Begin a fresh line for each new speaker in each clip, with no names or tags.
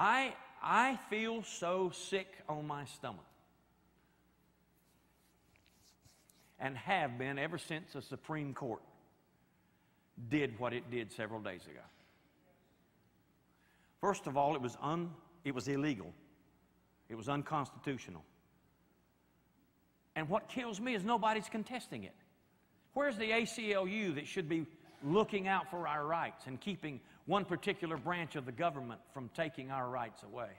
I, I feel so sick on my stomach. And have been ever since the Supreme Court did what it did several days ago. First of all, it was, un, it was illegal. It was unconstitutional. And what kills me is nobody's contesting it. Where's the ACLU that should be looking out for our rights and keeping one particular branch of the government from taking our rights away?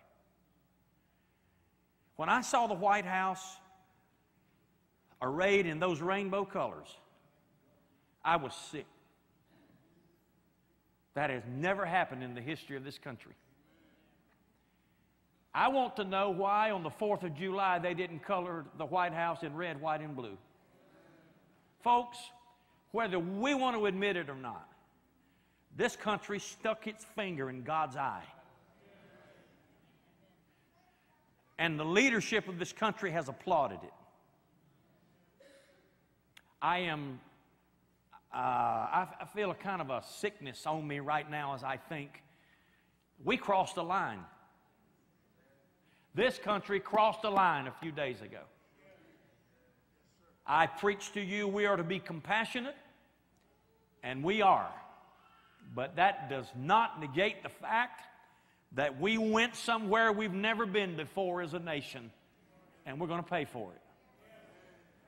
When I saw the White House arrayed in those rainbow colors, I was sick. That has never happened in the history of this country. I want to know why on the 4th of July they didn't color the White House in red, white, and blue. Folks, whether we want to admit it or not, this country stuck its finger in God's eye. And the leadership of this country has applauded it. I am, uh, I, feel a kind of a sickness on me right now as I think we crossed a line. This country crossed a line a few days ago. I preach to you we are to be compassionate, and we are. But that does not negate the fact that we went somewhere we've never been before as a nation, and we're going to pay for it.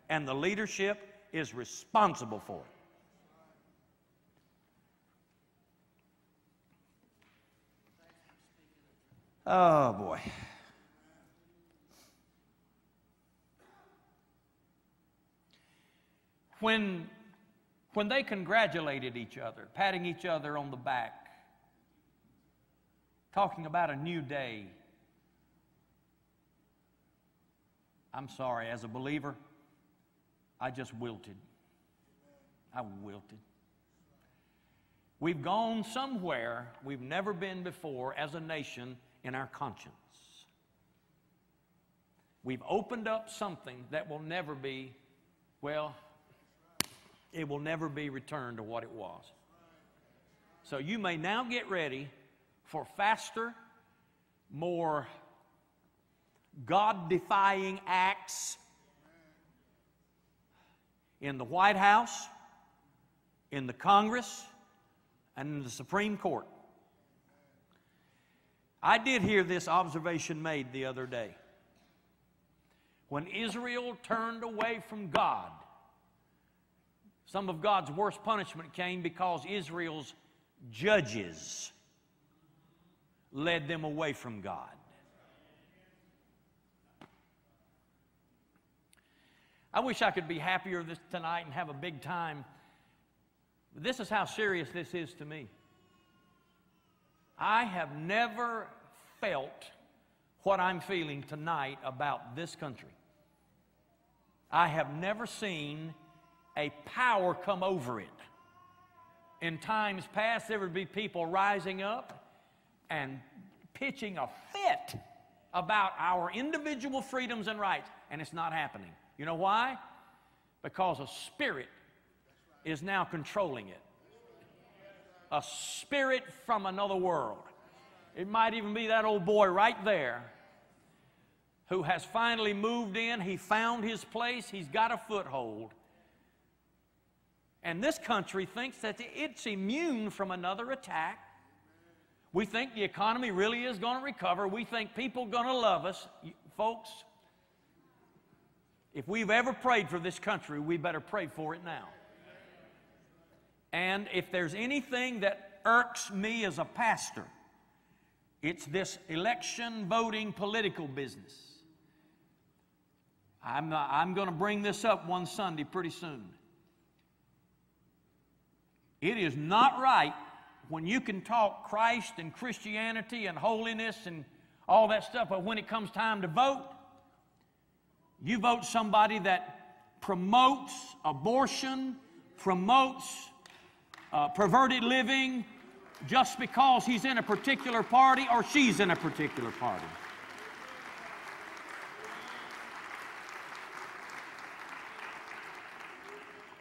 And the leadership is responsible for it. Oh, boy. When, when they congratulated each other, patting each other on the back, talking about a new day, I'm sorry, as a believer, I just wilted. I wilted. We've gone somewhere we've never been before as a nation in our conscience. We've opened up something that will never be, well, it will never be returned to what it was. So you may now get ready for faster, more God defying acts in the White House, in the Congress, and in the Supreme Court. I did hear this observation made the other day. When Israel turned away from God, some of God's worst punishment came because Israel's judges led them away from God. I wish I could be happier this tonight and have a big time. This is how serious this is to me. I have never felt what I'm feeling tonight about this country. I have never seen a power come over it. In times past, there would be people rising up and pitching a fit about our individual freedoms and rights, and it's not happening. You know why? Because a spirit is now controlling it. A spirit from another world. It might even be that old boy right there who has finally moved in. He found his place, he's got a foothold. And this country thinks that it's immune from another attack. We think the economy really is going to recover. We think people are going to love us. Folks, if we've ever prayed for this country, we better pray for it now. And if there's anything that irks me as a pastor, it's this election voting political business. I'm, I'm going to bring this up one Sunday pretty soon. It is not right when you can talk Christ and Christianity and holiness and all that stuff, but when it comes time to vote, you vote somebody that promotes abortion, promotes uh, perverted living, just because he's in a particular party or she's in a particular party.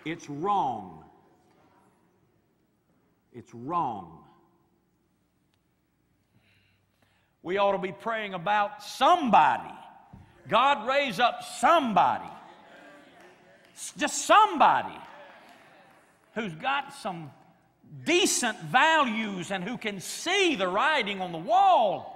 It's wrong. It's wrong. We ought to be praying about somebody. God raise up somebody. Just somebody who's got some decent values and who can see the writing on the wall